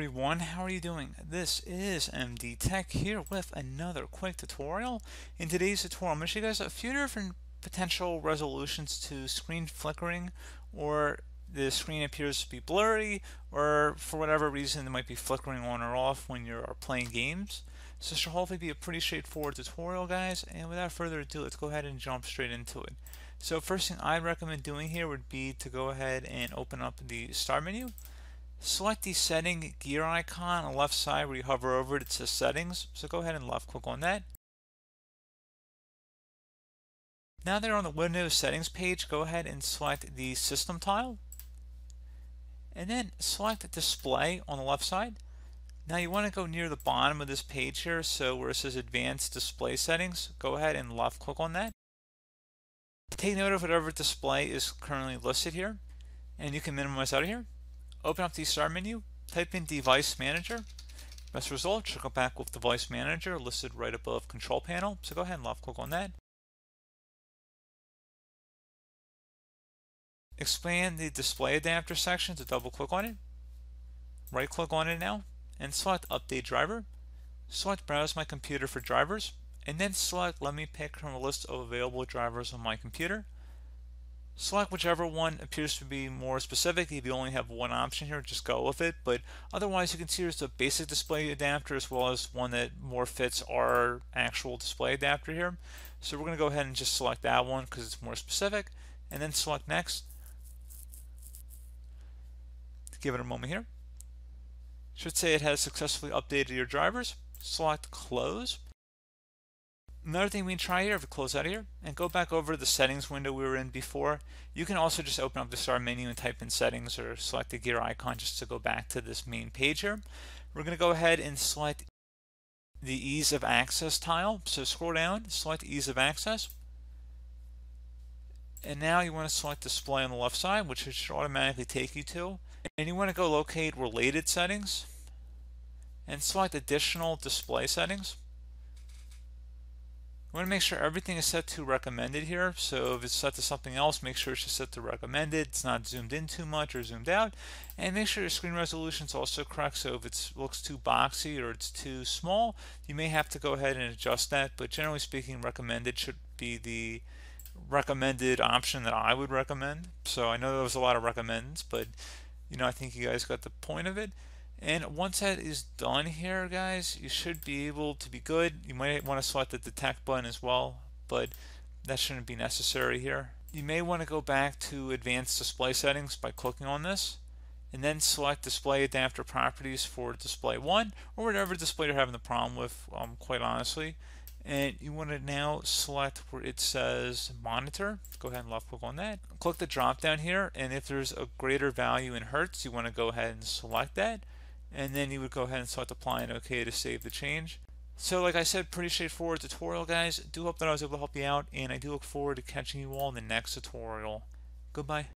Everyone, how are you doing? This is MD Tech here with another quick tutorial. In today's tutorial, I'm going to show you guys a few different potential resolutions to screen flickering or the screen appears to be blurry or for whatever reason it might be flickering on or off when you're playing games. So this should hopefully be a pretty straightforward tutorial guys and without further ado let's go ahead and jump straight into it. So first thing I'd recommend doing here would be to go ahead and open up the start menu Select the setting gear icon on the left side where you hover over it, it says settings. So go ahead and left click on that. Now that you're on the Windows settings page, go ahead and select the system tile. And then select display on the left side. Now you want to go near the bottom of this page here, so where it says advanced display settings, go ahead and left click on that. Take note of whatever display is currently listed here, and you can minimize out of here. Open up the start menu, type in Device Manager. Best result, should come back with Device Manager listed right above Control Panel. So go ahead and left click on that. Expand the display adapter section to double click on it. Right click on it now and select Update Driver. Select Browse My Computer for drivers and then select Let me pick from a list of available drivers on my computer. Select whichever one appears to be more specific. If you only have one option here, just go with it. But otherwise, you can see there's a basic display adapter as well as one that more fits our actual display adapter here. So we're going to go ahead and just select that one because it's more specific. And then select Next. Give it a moment here. Should say it has successfully updated your drivers. Select Close. Another thing we can try here, if we close out here and go back over the settings window we were in before, you can also just open up the start menu and type in settings or select the gear icon just to go back to this main page here. We're going to go ahead and select the ease of access tile. So scroll down, select ease of access. And now you want to select display on the left side, which it should automatically take you to. And you want to go locate related settings and select additional display settings. You want to make sure everything is set to recommended here. So if it's set to something else, make sure it's just set to recommended. It's not zoomed in too much or zoomed out. And make sure your screen resolution is also correct. So if it looks too boxy or it's too small, you may have to go ahead and adjust that. But generally speaking, recommended should be the recommended option that I would recommend. So I know there was a lot of recommends, but you know, I think you guys got the point of it. And once that is done here, guys, you should be able to be good. You might want to select the detect button as well, but that shouldn't be necessary here. You may want to go back to advanced display settings by clicking on this and then select display adapter properties for display 1 or whatever display you're having the problem with um, quite honestly and you want to now select where it says monitor go ahead and left click on that click the drop down here and if there's a greater value in Hertz you want to go ahead and select that and then you would go ahead and start applying OK to save the change. So like I said, pretty straightforward tutorial guys. Do hope that I was able to help you out and I do look forward to catching you all in the next tutorial. Goodbye.